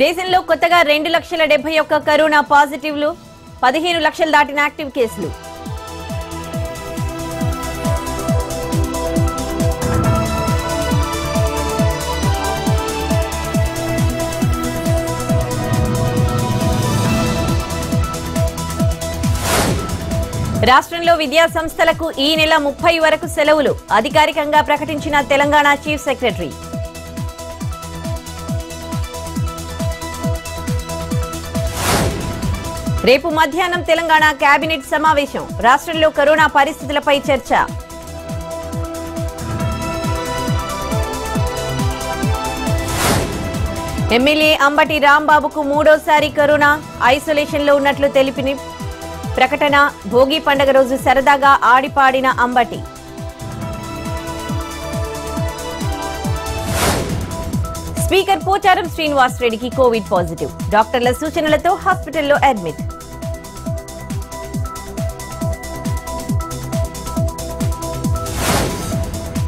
దేశంలో కొత్తగా రెండు లక్షల డెబ్బై ఒక్క కరోనా పాజిటివ్లు పదిహేను లక్షలు దాటిన యాక్టివ్ కేసులు. రాష్ట్రంలో విద్యా సంస్థలకు ఈ నెల ముప్పై వరకు సెలవులు. అధికారికంగా ప్రకటించిన తెలంగాణ చీఫ్ సెక్రటరీ. రేపు మధ్యాహ్నం తెలంగాణ కేబినెట్ సమావేశం. రాష్ట్రంలో కరోనా పరిస్థితులపై చర్చ. ఎమ్మెల్యే అంబటి రాంబాబుకు మూడోసారి కరోనా. ఐసోలేషన్లో ఉన్నట్లు తెలిపిన ప్రకటన. భోగి పండగ రోజు సరదాగా ఆడిపాడిన అంబటి. స్పీకర్ పోచారం శ్రీనివాస్ రెడ్డికి కోవిడ్ పాజిటివ్. డాక్టర్ల సూచనలతో హాస్పిటల్లో అడ్మిట్.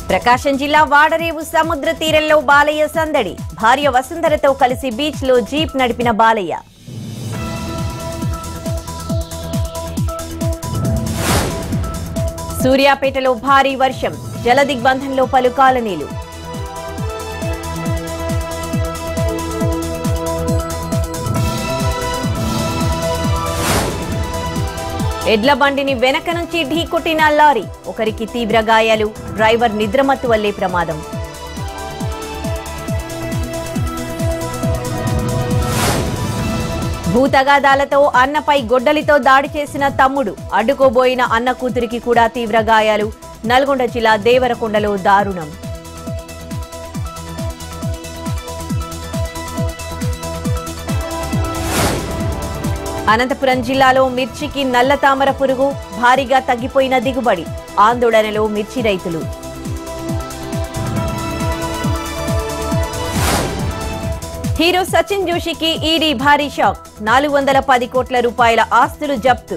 ప్రకాశం జిల్లా వాడరేవు సముద్ర తీరంలో బాలయ్య సందడి. భార్య వసుంధరతో కలిసి బీచ్లో జీప్ నడిపిన బాలయ్య. సూర్యాపేటలో భారీ వర్షం. జలదిగ్బంధంలో పలు కాలనీలు. ఎడ్ల బండిని వెనక నుంచి ఢీకొట్టిన లారీ ఒకరికి తీవ్ర గాయాలు. డ్రైవర్ నిద్రమత్తు వల్లే ప్రమాదం. భూతగాదాలతో అన్నపై గొడ్డలితో దాడి చేసిన తమ్ముడు అడ్డుకోబోయిన అన్న కూతురికి కూడా తీవ్ర గాయాలు. నల్గొండ జిల్లా దేవరకొండలో దారుణం. అనంతపురం జిల్లాలో మిర్చికి నల్ల తామర పురుగు భారీగా తగ్గిపోయిన దిగుబడి ఆందోళనలో మిర్చి రైతులు. హీరో సచిన్ జోషికి ఈడీ భారీ షాక్ నాలుగు వందల పది కోట్ల రూపాయల ఆస్తులు జప్తు.